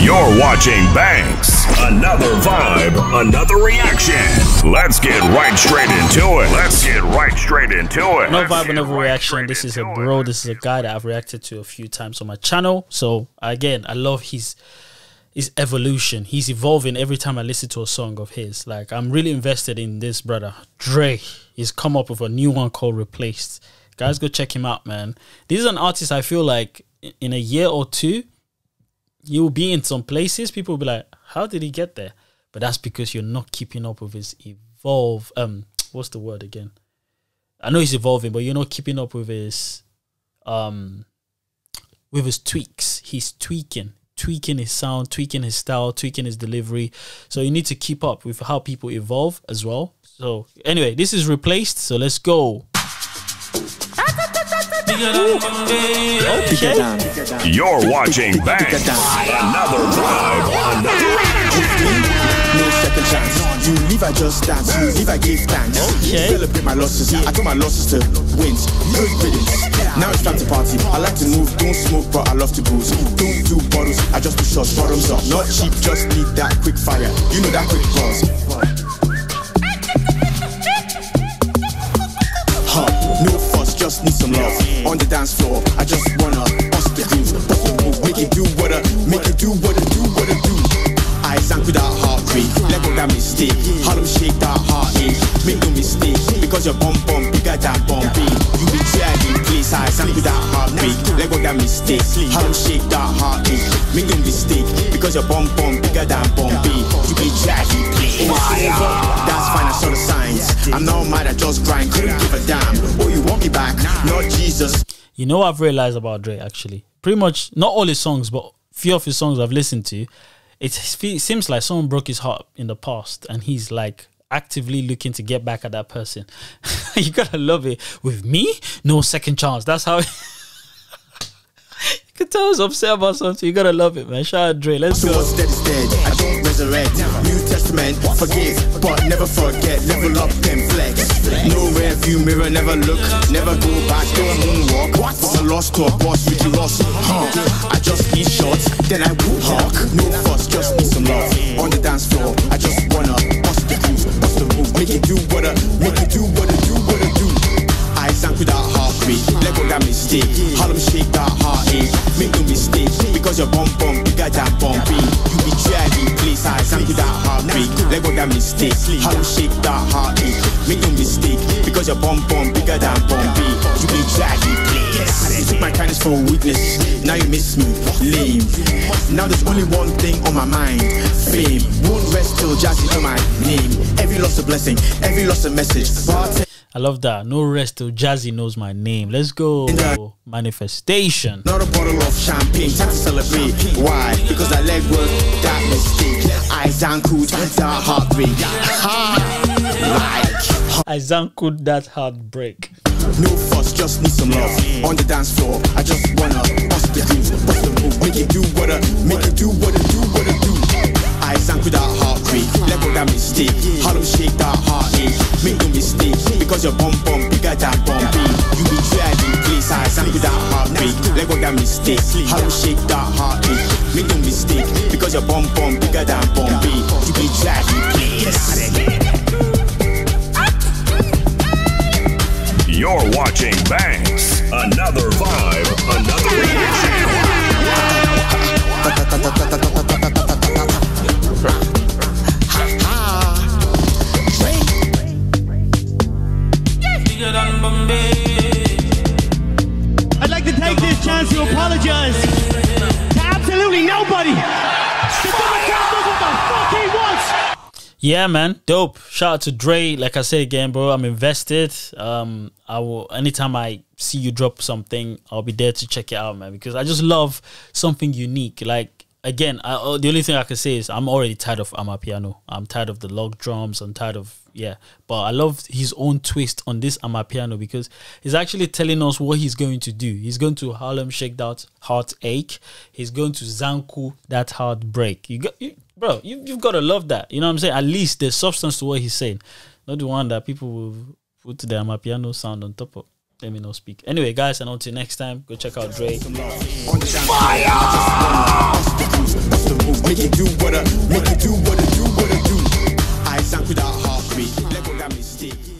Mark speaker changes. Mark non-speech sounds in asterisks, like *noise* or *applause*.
Speaker 1: You're watching Banks. Another vibe, another reaction. Let's get right straight into it. Let's get right straight into it.
Speaker 2: No vibe, another
Speaker 1: right
Speaker 2: reaction. This is a bro.
Speaker 1: it.
Speaker 2: This is a guy that I've reacted to a few times on my channel. So again, I love his his evolution. He's evolving every time I listen to a song of his. Like I'm really invested in this brother. DrAy. He's come up with a new one called Replaced. Guys, go check him out, man. This is an artist I feel like in a year or two, you'll be in some places. People will be like, "How did he get there?" But that's because you're not keeping up with his evolve. Um, what's the word again? I know he's evolving, but you're not keeping up with his um with his tweaks. He's tweaking, tweaking his sound, tweaking his style, tweaking his delivery. So you need to keep up with how people evolve as well. So anyway, this is replaced. So let's go. Okay.
Speaker 1: You're watching Banks. Another vibe, another reaction.
Speaker 3: No second chance. You leave, I just dance. You leave, I give thanks.
Speaker 2: Okay.
Speaker 3: Celebrate my losses. I took my losses to wins. Good riddance. Now it's time to party. I like to move, don't smoke, but I love to booze. Don't do bottles, I just do shots. Bottoms up. Not cheap, just need that quick fire. You know that quick buzz. Just need some love. On the dance floor, I just wanna bust the grooves, bust the move, make it do what I, make it do what I do, what I do. I sank with that heartbreak, let go that mistake. Harlem shake that heartache, make no mistake, because your bum bum bigger than Bombay. You be dragging place, I sank with that heartbreak, let go that mistake. Harlem shake that heartache, make no mistake, because your bum bum bigger than Bombay. You be dragging place. That's fine, I saw the signs. I'm not mad, I just grind, couldn't give a damn. Oh, you want me back? Not Jesus.
Speaker 2: You know what I've realized about DrAy actually? Pretty much not all his songs, but few of his songs I've listened to, it seems like someone broke his heart in the past and he's like actively looking to get back at that person. *laughs* you gotta love it. With me, no second chance. That's how *laughs* you can tell upset about something. You gotta love it, man. Shout out DrAy. Let's go.
Speaker 3: what's dead is dead. I don't resurrect. New Testament, forgive, but never forget. Level up, then flex. No rear view mirror, never look, never go back. Don't moonwalk. What? A lost to a boss, Ricky Ross. Huh. I just need shots, then I will hawk. No fuss, just need some love. Because your bum bum bigger than Bombay. You be dragging place, I sank with that heartbreak, let go that mistake. How you shake that heartache, make no mistake. Because your bum bum bigger than Bombay. You be dragging place. You took my kindness for a weakness, now you miss me, lame. Now there's only one thing on my mind, fame. Won't rest till Jazzy know my name. Every loss a blessing, every loss a message. Bartend-
Speaker 2: I love that. No rest till Jazzy knows my name. Let's go. Manifestation.
Speaker 3: Not a bottle of champagne, time to celebrate. Why? Because I leg work that mistake. I Zanku'd that heartbreak. Ha! Like,
Speaker 2: I Zanku'd that heartbreak.
Speaker 3: no fuss, just need some love. On the dance floor, I just wanna bust the grooves, bust the move, make it do what I, make it do what I do, what I do. I Zanku'd that heartbreak, let go that mistake. Harlem shake that heartache, make no mistake. Because your bum bum bigger than Bombay. You be dragging place, I Zanku'd that heartbreak, let go that mistake. How Harlem shake that heartache, make no mistake. Because your bum bum bigger than Bombay. You be dragging place.
Speaker 1: You're watching Banks. Another vibe, another reaction.
Speaker 4: Apologize to absolutely nobody.
Speaker 2: Yeah, man, dope. Shout out to DrAy. Like I say again, bro, I'm invested. Um, I will anytime I see you drop something, I'll be there to check it out, man. Because I just love something unique. Like again, I, uh, the only thing I can say is I'm already tired of Amapiano. I'm tired of the log drums. I'm tired of yeah. But I love his own twist on this Amapiano because he's actually telling us what he's going to do. He's going to Harlem shake that heartache. He's going to Zanku that heartbreak. You got, you, bro. You, you've got to love that. You know what I'm saying? At least there's substance to what he's saying, not the one that people will put the Amapiano sound on top of. Let me not speak. Anyway, guys, and until next time, go check out DrAy
Speaker 3: make it do what I, make it do what I do what I do. I sang with a heartbeat, level got me sticky.